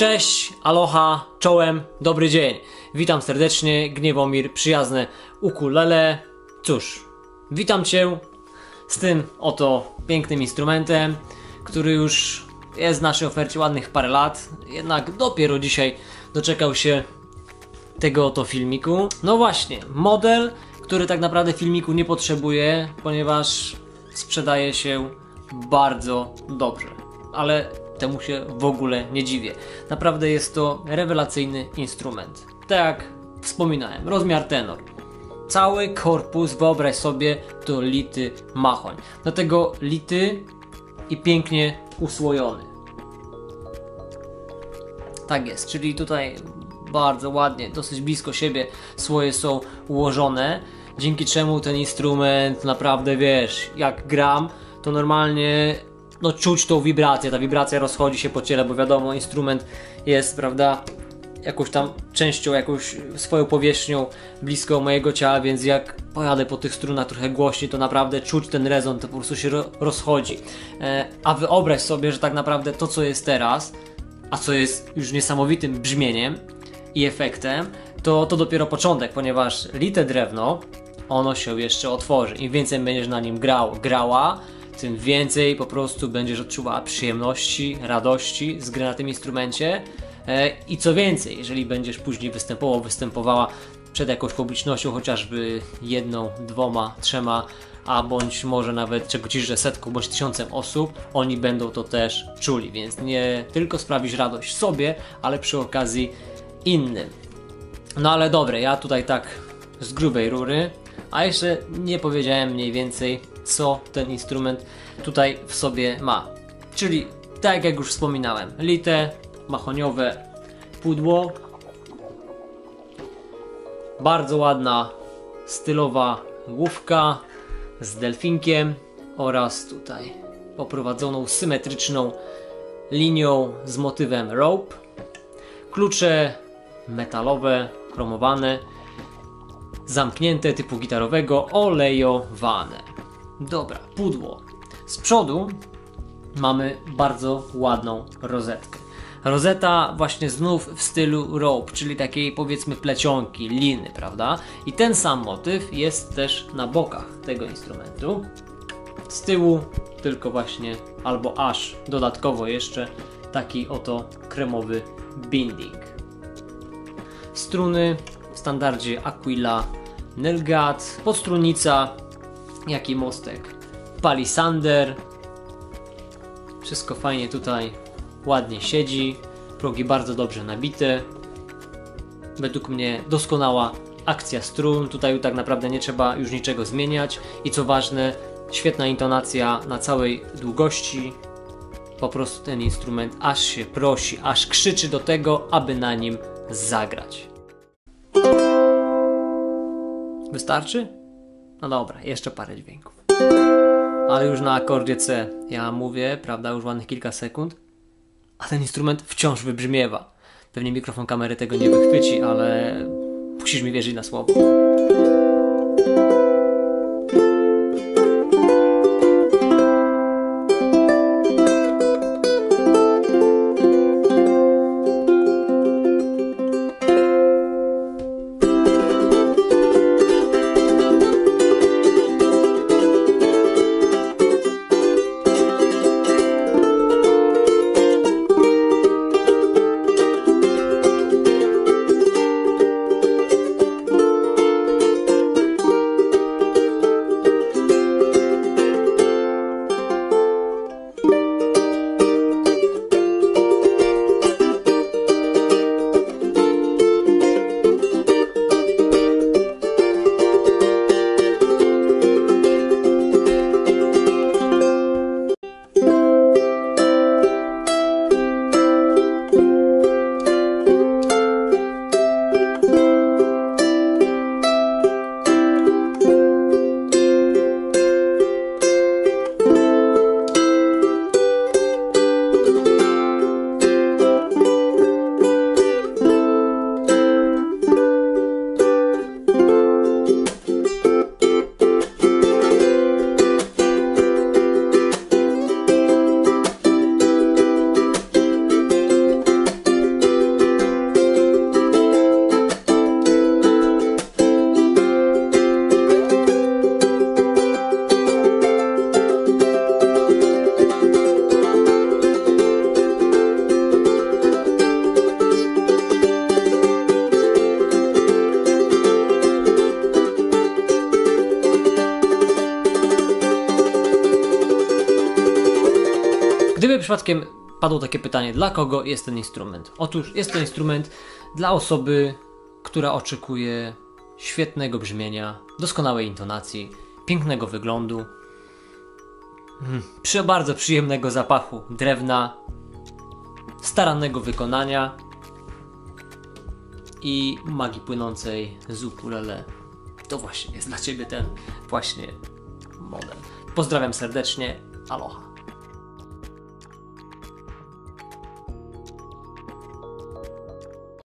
Cześć, aloha, czołem, dobry dzień. Witam serdecznie, Gniewomir, przyjazne ukulele. Cóż, witam Cię z tym oto pięknym instrumentem, który już jest w naszej ofercie ładnych parę lat, jednak dopiero dzisiaj doczekał się tego oto filmiku. No właśnie, model, który tak naprawdę filmiku nie potrzebuje, ponieważ sprzedaje się bardzo dobrze. Ale temu się w ogóle nie dziwię. Naprawdę jest to rewelacyjny instrument. Tak jak wspominałem, rozmiar tenor. Cały korpus, wyobraź sobie, to lity machoń. Dlatego lity i pięknie usłojony. Tak jest, czyli tutaj bardzo ładnie, dosyć blisko siebie słoje są ułożone, dzięki czemu ten instrument naprawdę wiesz, jak gram, to normalnie no czuć tą wibrację, ta wibracja rozchodzi się po ciele, bo wiadomo, instrument jest, prawda, jakąś tam częścią, jakąś swoją powierzchnią blisko mojego ciała, więc jak pojadę po tych strunach trochę głośniej, to naprawdę czuć ten rezon, to po prostu się ro rozchodzi. E, a wyobraź sobie, że tak naprawdę to, co jest teraz, a co jest już niesamowitym brzmieniem i efektem, to to dopiero początek, ponieważ lite drewno, ono się jeszcze otworzy. Im więcej będziesz na nim grał, grała, tym więcej po prostu będziesz odczuwała przyjemności, radości z gry na tym instrumencie. E, I co więcej, jeżeli będziesz później występował, występowała przed jakąś publicznością, chociażby jedną, dwoma, trzema, a bądź może nawet czego ci że setką bądź tysiącem osób, oni będą to też czuli, więc nie tylko sprawisz radość sobie, ale przy okazji innym. No ale dobre, ja tutaj tak z grubej rury, a jeszcze nie powiedziałem mniej więcej co ten instrument tutaj w sobie ma. Czyli tak jak już wspominałem, lite, mahoniowe pudło, bardzo ładna stylowa główka z delfinkiem oraz tutaj poprowadzoną symetryczną linią z motywem rope. Klucze metalowe, chromowane, zamknięte typu gitarowego, olejowane. Dobra, pudło. Z przodu mamy bardzo ładną rozetkę. Rozeta właśnie znów w stylu rope, czyli takiej powiedzmy plecionki, liny, prawda? I ten sam motyw jest też na bokach tego instrumentu. Z tyłu tylko właśnie, albo aż dodatkowo jeszcze taki oto kremowy binding. Struny w standardzie Aquila Nelgat, podstrunica jak i mostek. Palisander. Wszystko fajnie tutaj ładnie siedzi. Progi bardzo dobrze nabite. Według mnie doskonała akcja strun. Tutaj tak naprawdę nie trzeba już niczego zmieniać. I co ważne, świetna intonacja na całej długości. Po prostu ten instrument aż się prosi, aż krzyczy do tego, aby na nim zagrać. Wystarczy? No dobra, jeszcze parę dźwięków. Ale już na akordzie C ja mówię, prawda, już ładnych kilka sekund, a ten instrument wciąż wybrzmiewa. Pewnie mikrofon kamery tego nie wychwyci, ale musisz mi wierzyć na słowo. Przypadkiem padło takie pytanie, dla kogo jest ten instrument? Otóż jest to instrument dla osoby, która oczekuje świetnego brzmienia, doskonałej intonacji, pięknego wyglądu, mm, przy bardzo przyjemnego zapachu drewna, starannego wykonania i magii płynącej z ukulele. To właśnie jest dla Ciebie ten właśnie model. Pozdrawiam serdecznie, aloha.